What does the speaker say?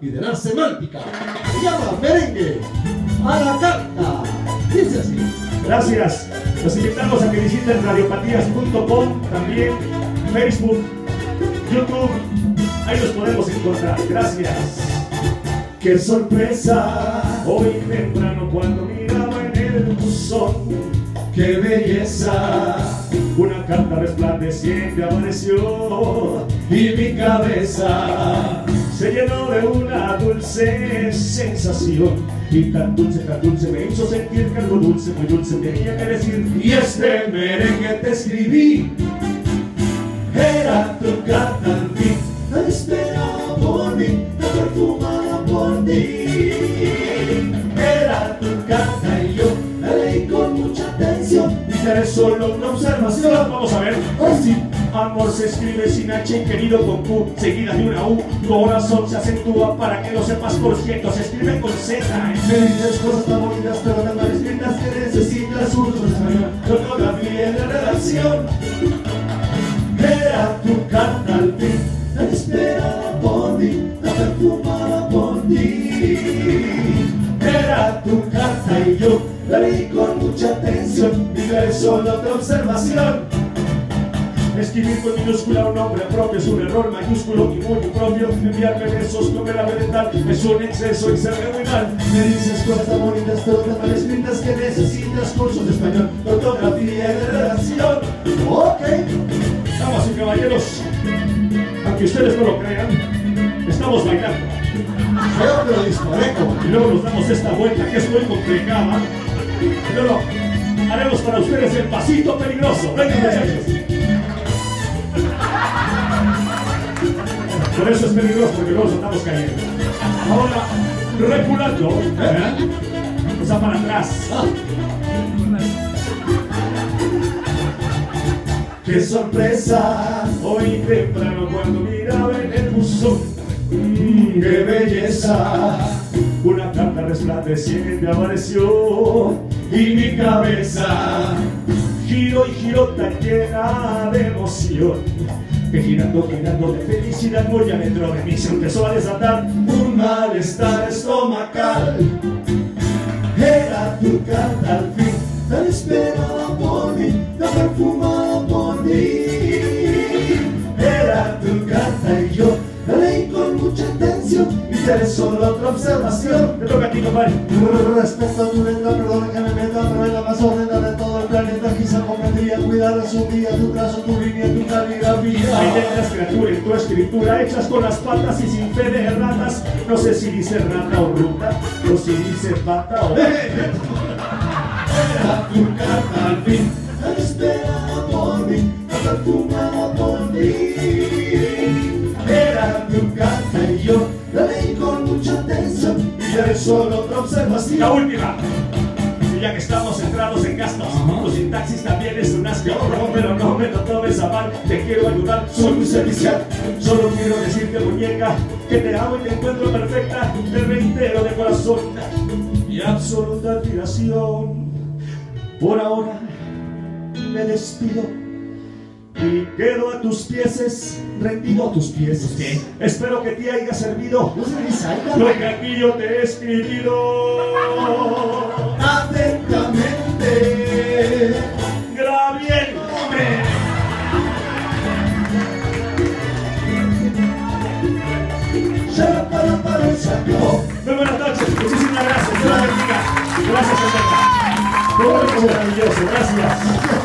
y de la semántica. Se llama merengue a la carta. Dice así. Gracias. Los invitamos a que visiten radiopatías.com, también Facebook, YouTube. Ahí los podemos encontrar. Gracias. Qué sorpresa hoy temprano cuando miraba en el buzón. Qué belleza. Una carta resplandeciente apareció y mi cabeza se llenó de una dulce sensación. Y tan dulce, tan dulce me hizo sentir que algo dulce, muy dulce tenía que decir. Y este merengue te escribí. Era tu La esperaba por mí, la perfumada por ti. era tu carta y yo La leí con mucha atención. y es solo una observación. Vamos a ver. Sí, Amor se escribe sin H y querido con Q, seguida de una U. Corazón se acentúa para que lo sepas por cierto, se escribe con Z. me dices cosas tan bonitas, pero tan mal escritas que necesitas un español. Fotografía de redacción. Era tu carta al fin. La esperaba por mí, la perfumada por ti. Era tu carta y yo La leí con mucha atención. Diga solo otra observación. Escribir con minúscula un nombre propio es un error mayúsculo y muy propio. Enviarme besos con la vegetal es un exceso y se ve muy mal. Me dices cosas tan bonitas, pero tan mal escritas que necesitas cursos de español, ortografía y de redacción. Ok, Damas y caballeros, aunque ustedes no lo crean, estamos bailando. feo pero disparejo. Y luego nos damos esta vuelta que es muy complicada. Pero haremos para ustedes el pasito peligroso. Vengan muchachos. Por eso es peligroso, porque luego estamos cayendo. Ahora, reculando, ¿eh? o sea, para atrás. ¡Qué sorpresa! Hoy temprano cuando miraba en el buzón ¡Qué belleza! Una carta resplandeciente apareció Y mi cabeza giró y giró tan llena de emoción Que girando, girando de felicidad muy adentro de mí se empezó a desatar Un malestar estomacal. Era tu carta al fin, la esperaba por mí, la perfumada haré solo otra observación. Te toca a ti, compadre Respecto a tu letra, perdona que me meta, pero es la más ordenada de todo el planeta. Quizá convendría cuidar su día, tu trazo, tu línea, tu Hay caligrafía. letras, criatura en tu escritura hechas con las patas y sin fe de ratas. No sé si dice rata o ruta, o si dice pata o... Era tu carta al fin, la esperaba haré solo otra La observación. última. Y ya que estamos centrados en gastos, tu sintaxis también es un asco. Pero no me lo tomes a mal, te quiero ayudar, soy muy servicial. Solo quiero decirte, muñeca, que te amo y te encuentro perfecta. Te reitero de corazón y absoluta admiración. Por ahora me despido y quedo a tus pies, rendido a tus pies. Espero que te haya servido lo que aquí yo te he escribido. atentamente. Hombre. Ya para para. Muy buenas noches, muchísimas gracias. Gracias. Todo es maravilloso, gracias. Gracias.